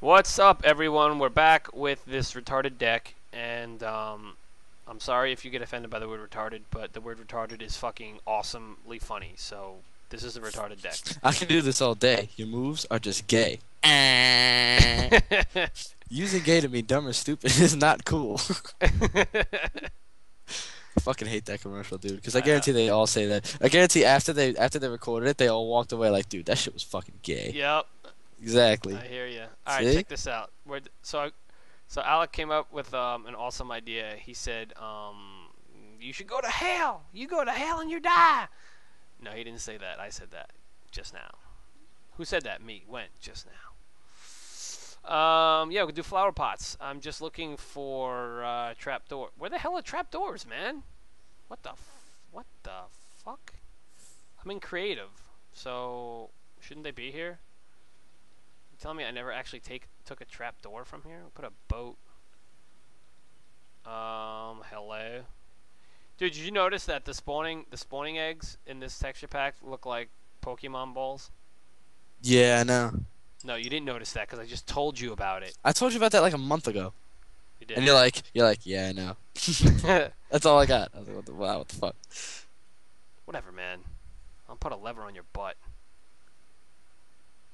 What's up, everyone? We're back with this retarded deck, and um, I'm sorry if you get offended by the word retarded, but the word retarded is fucking awesomely funny. So this is a retarded deck. I can do this all day. Your moves are just gay. Using gay to mean dumb or stupid is not cool. I fucking hate that commercial, dude. Because I I guarantee they all say that. I guarantee after they after they recorded it, they all walked away like, dude, that shit was fucking gay. yep, Exactly. I hear you. All right, See? check this out. So, I, so Alec came up with um, an awesome idea. He said, um, "You should go to hell. You go to hell and you die." No, he didn't say that. I said that just now. Who said that? Me. When? Just now. Um, yeah, we could do flower pots. I'm just looking for uh, trap door. Where the hell are trap doors, man? What the? F- what the fuck? I'm in creative, so shouldn't they be here? Telling me I never actually take took a trap door from here? Put a boat. Um, hello. Dude, did you notice that the spawning the spawning eggs in this texture pack look like Pokemon balls? Yeah, I know. No, you didn't notice that because I just told you about it. I told you about that like a month ago, You did. and you're like, you're like, yeah, I know. That's all I got. I was like, what the, wow, what the fuck? Whatever, man. I'll put a lever on your butt.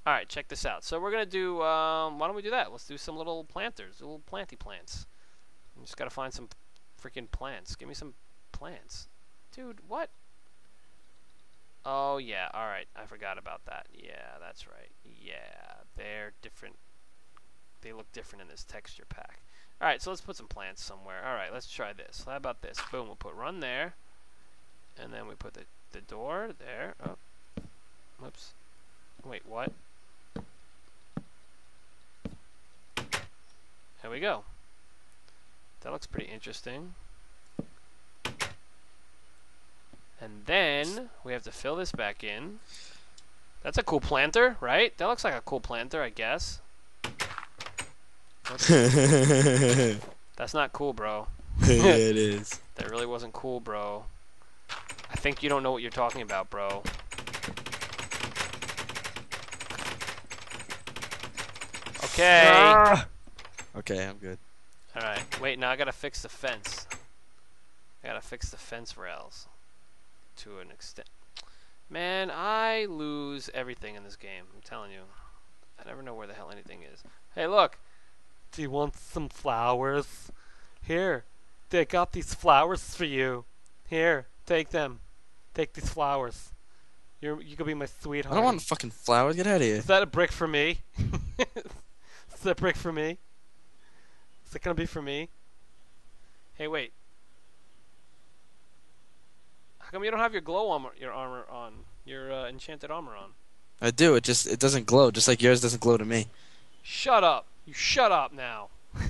All right, check this out. So we're gonna do. Um, why don't we do that? Let's do some little planters, little planty plants. You just gotta find some freaking plants. Give me some plants, dude. What? Oh yeah. All right. I forgot about that. Yeah, that's right. Yeah, they're different. They look different in this texture pack. All right, so let's put some plants somewhere. All right, let's try this. How about this? Boom. We'll put run there. And then we put the, the door there. Oh. Whoops. Wait, what? There we go. That looks pretty interesting. And then we have to fill this back in. That's a cool planter, right? That looks like a cool planter, I guess. yeah, That's not cool, bro. it is. That really wasn't cool, bro. I think you don't know what you're talking about, bro. Okay. Ah. Okay, I'm good. Alright. Wait, now I gotta fix the fence. I gotta fix the fence rails. To an extent. Man, I lose everything in this game. I'm telling you. I never know where the hell anything is. Hey, look. Do you want some flowers? Here. They got these flowers for you. Here, take them. Take these flowers. You're you could be my sweetheart. I don't want fucking flowers. Get out of here. Is that a brick for me? Is that a brick for me? Is it gonna be for me? Hey, wait. How come you don't have your glow armor, your armor on, your uh, enchanted armor on? I do. It just it doesn't glow, just like yours doesn't glow to me. Shut up! You shut up now.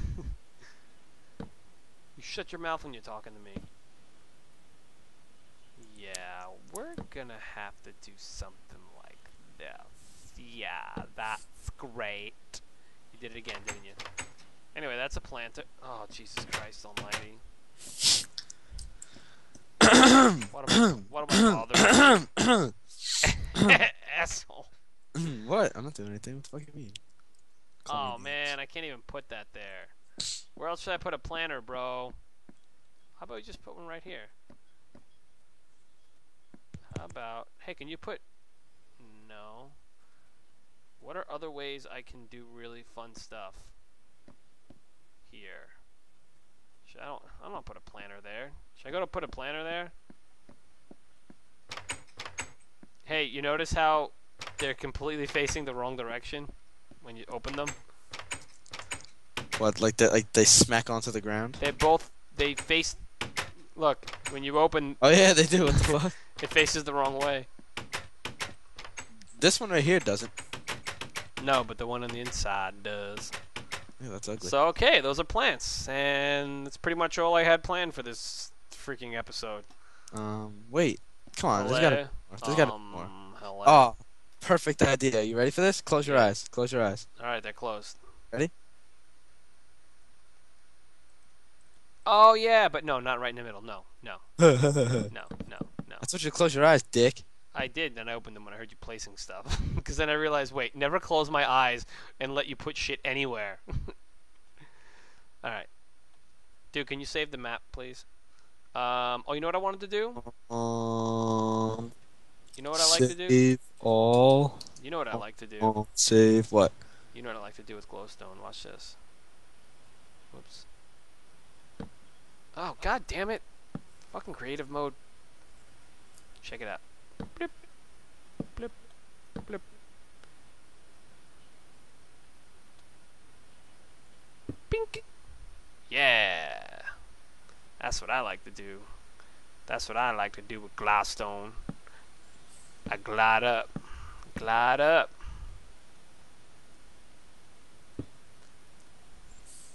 you shut your mouth when you're talking to me. Yeah, we're gonna have to do something like this. Yeah, that's great. You did it again, didn't you? Anyway, that's a planter. Oh, Jesus Christ Almighty! what am, what am I bothering? Asshole. what? I'm not doing anything. What the fuck do you mean? Call Oh me man, I can't even put that there. Where else should I put a planter, bro? How about we just put one right here? How about, hey, can you put, no. What are other ways I can do really fun stuff? Here. Should I don't, I don't put a planter there. Should I go to put a planter there? Hey, you notice how they're completely facing the wrong direction when you open them? What? Like that? Like they smack onto the ground? They both they face. Look, when you open, Oh yeah, they do. What the fuck? it faces the wrong way. This one right here doesn't. No, but the one on the inside does. Yeah, that's ugly. So okay, those are plants, and that's pretty much all I had planned for this freaking episode. um, wait. Come on. There's gotta. There's gotta be um, more. hello. Oh, perfect idea. You ready for this? Close your eyes. Close your eyes. All right, they're closed. Ready? Oh yeah, but no, not right in the middle. No, no, That's no, no, no. what you close your eyes, dick. I did, then I opened them when I heard you placing stuff. Because then I realized, wait, never close my eyes and let you put shit anywhere. Alright. Dude, can you save the map, please? Um, oh, you know what I wanted to do? Um, You know what I like to do? save all. You know what I like to do? Oh, save what? You know what I like to do with glowstone. Watch this. Whoops. Oh, god damn it. Fucking creative mode. Check it out. Blip. Blip. Blip. Pink. Yeah. That's what I like to do. That's what I like to do with glowstone. I glide up. Glide up.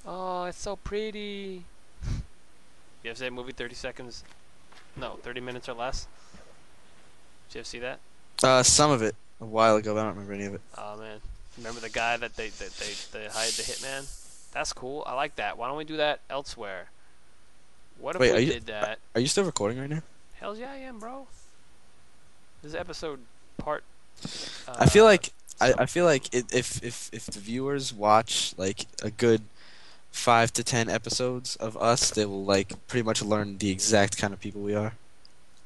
Oh, it's so pretty. you ever see that movie 30 seconds? No, 30 minutes or less? Did you ever see that? Uh, some of it a while ago. But I don't remember any of it. Oh man, remember the guy that they that they they hired the hitman? That's cool. I like that. Why don't we do that elsewhere? What if Wait, are we you- did that? Are you still recording right now? Hell yeah, I am, bro. This is episode part. Uh, I feel like I, I feel like it, if if if the viewers watch like a good five to ten episodes of us, they will like pretty much learn the exact kind of people we are,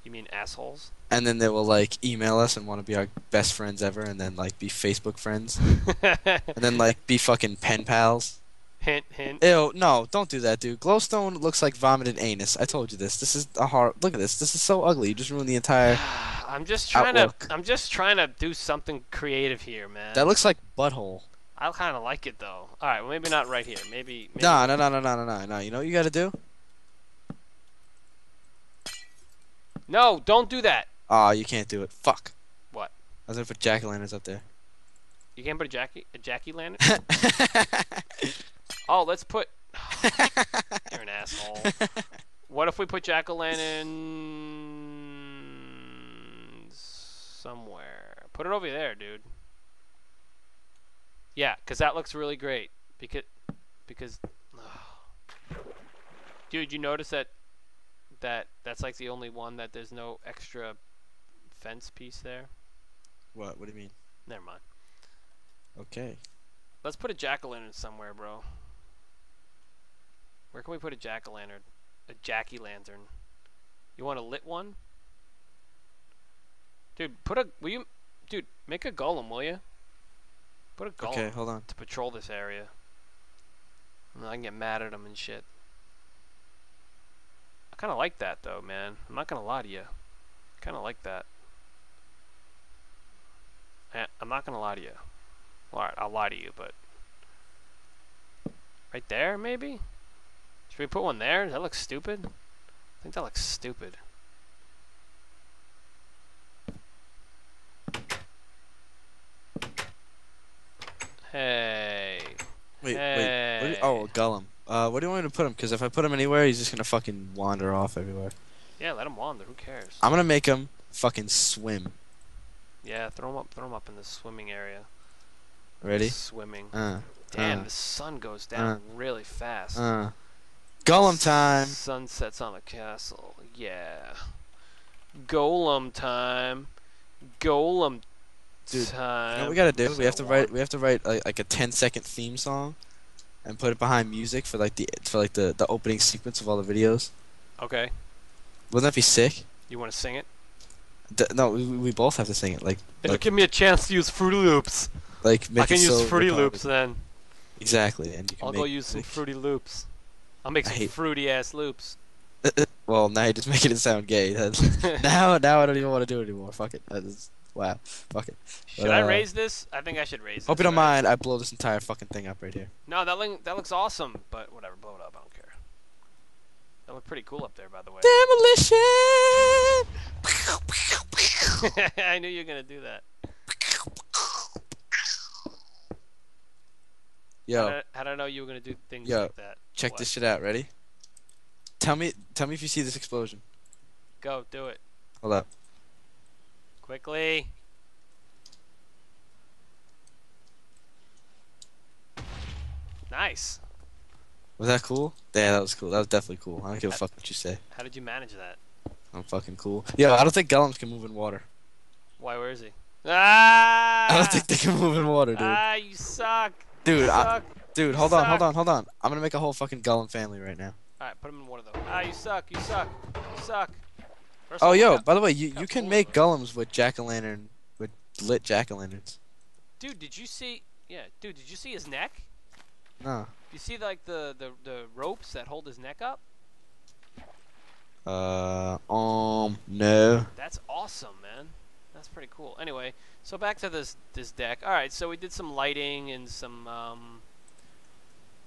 you mean assholes? and then they will like email us and want to be our best friends ever, and then like be Facebook friends, and then like be fucking pen pals. hint, hint. Ew, no, don't do that, dude. Glowstone looks like vomited anus. I told you this. This is a hard. Look at this. This is so ugly. You just ruined the entire. I'm just trying Outlook. to. I'm just trying to do something creative here, man. That looks like butthole. I kind of like it though. All right, well maybe not right here. Maybe. maybe No, no, no, no, no, no, no. You know what you got to do? No, don't do that. Aw, you can't do it. Fuck. What? I was gonna put jack o' lanterns up there. You can't put a Jackie a Jackie lantern. oh, let's put. You're an asshole. What if we put jack o' lantern somewhere? Put it over there, dude. Yeah, cause that looks really great. Because, because, dude, you notice that that that's like the only one that there's no extra fence piece there. what? What do you mean? Never mind. Okay. Let's put a jack o' lantern somewhere, bro. Where can we put a jack o' lantern? A Jackie lantern. You want a lit one? Dude, put a. Will you. Dude, make a golem, will you? Put a golem Okay, hold on. to patrol this area. And I can get mad at him and shit. I kind of like that, though, man. I'm not gonna lie to you. Kind of like that. Eh, I'm not gonna lie to you. Alright, I'll lie to you, but. Right there, maybe? Should we put one there? Does that look stupid? I think that looks stupid. Hey. Wait, wait. You, Hey. oh, golem. Uh, what do you want me to put him? Because if I put him anywhere, he's just gonna fucking wander off everywhere. Yeah, let him wander. Who cares? I'm gonna make him fucking swim. Yeah, throw him up. Throw him up in the swimming area. Ready? Swimming. Uh, Damn, uh, the sun goes down really fast. uh. Golem time. Sun sets on the castle. Yeah. Golem time. Golem Dude, time. You know what we gotta do? We have to write. We have to write like, like a 10 second theme song, and put it behind music for like the for like the the opening sequence of all the videos. Okay. Wouldn't that be sick? You want to sing it? D- no, we, we both have to sing it. Like It'll like give me a chance to use Fruity Loops. like make I can it use so Fruity retarded. Loops then. Exactly, and you can I'll make go use some music. Fruity Loops. I'll make some hate- fruity ass loops. Well, now you're just making it sound gay. Now, now I don't even want to do it anymore. Fuck it. Wow. Fuck it. Should But, I uh, raise this? I think I should raise this. Hope you don't right? mind. I blow this entire fucking thing up right here. No, that look, that looks awesome, but whatever, blow it up. I don't care. That looked pretty cool up there, by the way. Demolition. I knew you were gonna do that. Yo, How did, how did I know you were gonna do things Yo, like that? check What? this shit out. Ready? Tell me, tell me if you see this explosion. Go, do it Hold up. Quickly. Nice. Was that cool? Yeah, that was cool. That was definitely cool. I don't give a fuck what you say. How did you manage that? I'm fucking cool. Yo, I don't think golems can move in water. Why? Where is he? Ah! I don't think they can move in water, dude. Ah, you suck. Dude, you I, suck. dude, You hold on, hold on, hold on. I'm gonna make a whole fucking golem family right now. All right, put him in one of those. Ah, you suck. You suck. You suck. First Oh, all, yo, by the way, you, you can make golems with jack o' lantern, with lit jack o' lanterns. dude, did you see? Yeah, dude, did you see his neck? No. You see like the the the ropes that hold his neck up? Uh, um, no. That's awesome, man. That's pretty cool. Anyway, so back to this this deck. All right, so we did some lighting and some um,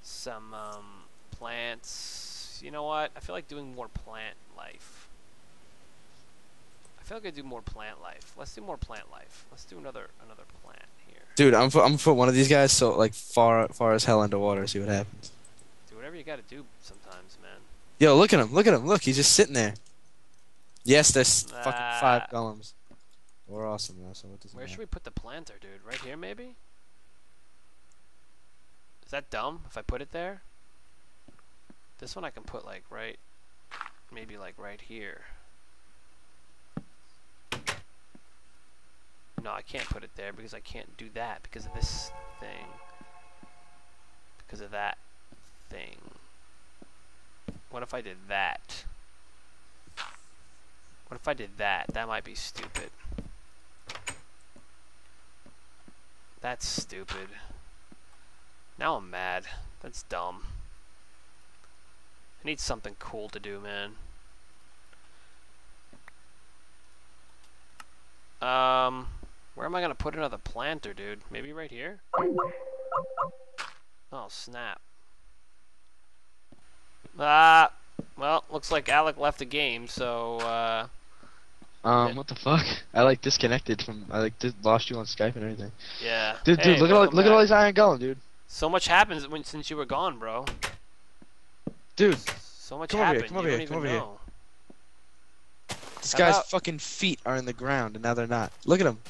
some um, plants. You know what? I feel like doing more plant life. I feel like I do more plant life. Let's do more plant life. Let's do another another plant here. Dude, I'm I'm gonna put one of these guys so like far far as hell underwater. See what happens. Do whatever you got to do sometimes, man. Yo, look at him! Look at him! Look, he's just sitting there. Yes, there's fucking five Ah. golems. We're awesome though, so it doesn't Where should we put the planter, dude? Right here, maybe? Is that dumb if I put it there? This one I can put like right, maybe like right here. No, I can't put it there because I can't do that because of this thing. Because of that thing. What if I did that? What if I did that? That might be stupid. That's stupid. Now I'm mad. That's dumb. I need something cool to do, man. Um, where am I gonna put another planter, dude? Maybe right here? Oh, snap. Ah, well, looks like Alec left the game, so, uh, Um, Yeah. what the fuck? I like disconnected from. I like just lost you on Skype and everything. yeah. Dude, Hey, dude, look at all welcome look at all these iron going, dude. So much happens when since you were gone, bro. Dude, So much Come over here, happened. come over you here, don't come even over here. this How guy's about- fucking feet are in the ground and now they're not. Look at them.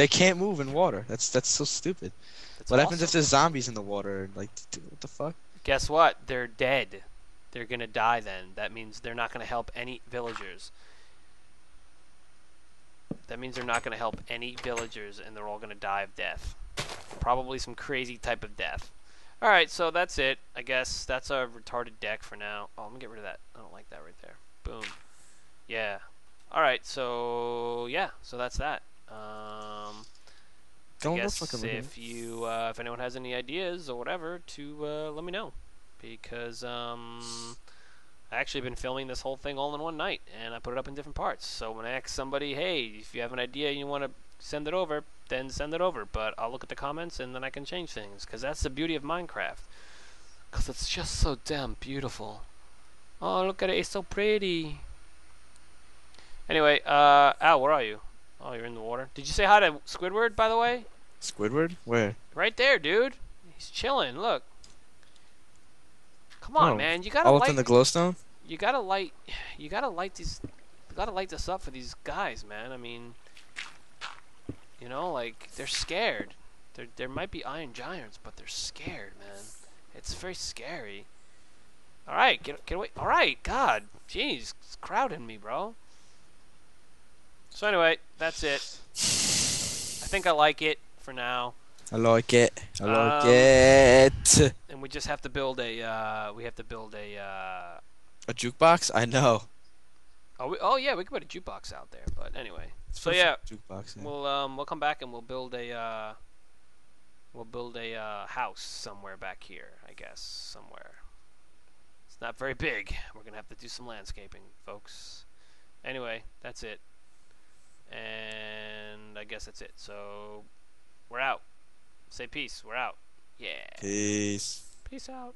They can't move in water. That's that's so stupid. That's what happens if there's zombies in the water? Like, dude, what the fuck? Guess what? They're dead. They're gonna die then. That means they're not gonna help any villagers. That means they're not gonna help any villagers and they're all gonna die of death. Probably some crazy type of death. Alright, so that's it. I guess that's our retarded deck for now. Oh, I'm gonna get rid of that. I don't like that right there. Boom. Yeah. Alright, so yeah, so that's that. Um Don't I guess if you uh, if anyone has any ideas or whatever to uh, let me know because um I actually been filming this whole thing all in one night and I put it up in different parts. So when I ask somebody, hey, if you have an idea and you want to send it over, then send it over. But I'll look at the comments and then I can change things because that's the beauty of Minecraft. Because it's just so damn beautiful. Oh, look at it, it's so pretty. Anyway, uh, Al, where are you? Oh, you're in the water. Did you say hi to Squidward, by the way? Squidward? Where? Right there, dude. He's chilling. Look. Come on, Oh, man. You gotta oh, All up light. in the glowstone? you gotta light. You gotta light these. You gotta light this up for these guys, man. I mean, you know, like they're scared. There, there might be iron giants, but they're scared, man. It's very scary. All right, get get away. All right, God, jeez, it's crowding me, bro. So anyway, that's it. I think I like it for now. I like it. I like Um, it. and we just have to build a uh, we have to build a uh, A jukebox? I know. oh, we, oh yeah we could put a jukebox out there but anyway It's So, yeah, jukebox. Yeah. we'll um we'll come back and we'll build a uh, we'll build a uh, house somewhere back here I guess somewhere it's not very big we're gonna have to do some landscaping folks anyway that's it and I guess that's it. So we're out. Say peace. We're out. Yeah. Peace. peace out